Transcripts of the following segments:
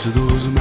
to those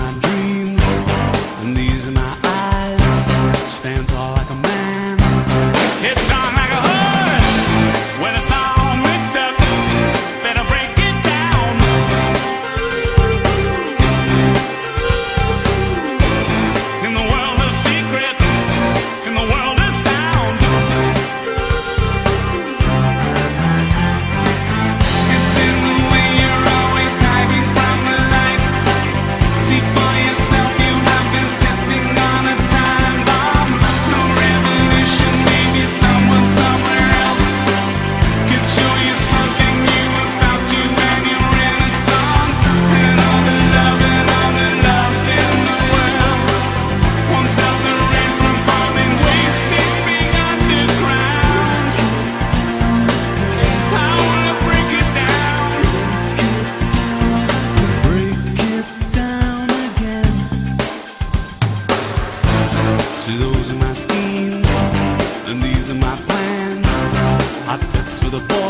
the boy